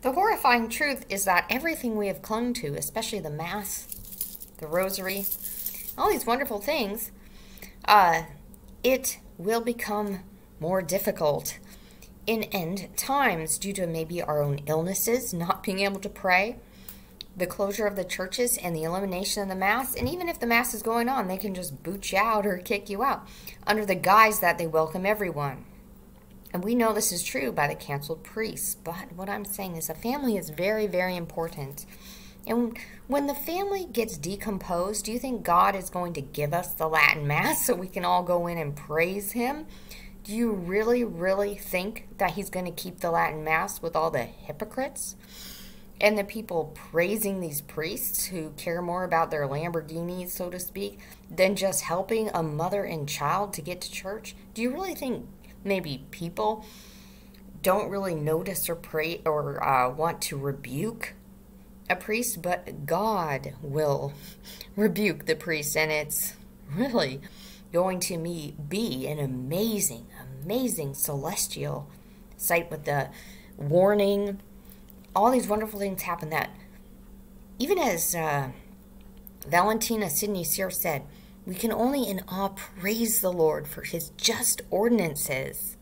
The horrifying truth is that everything we have clung to, especially the Mass, the Rosary, all these wonderful things, uh, it will become more difficult in end times due to maybe our own illnesses, not being able to pray, the closure of the churches, and the elimination of the Mass. And even if the Mass is going on, they can just boot you out or kick you out under the guise that they welcome everyone. And we know this is true by the canceled priests. But what I'm saying is a family is very, very important. And when the family gets decomposed, do you think God is going to give us the Latin Mass so we can all go in and praise Him? Do you really, really think that He's going to keep the Latin Mass with all the hypocrites? And the people praising these priests who care more about their Lamborghinis, so to speak, than just helping a mother and child to get to church? Do you really think maybe people don't really notice or pray or uh, want to rebuke a priest, but God will rebuke the priest, and it's really going to me be an amazing, amazing celestial sight with the warning. All these wonderful things happen that even as uh, Valentina Sidney Cyr said, we can only in awe praise the Lord for his just ordinances.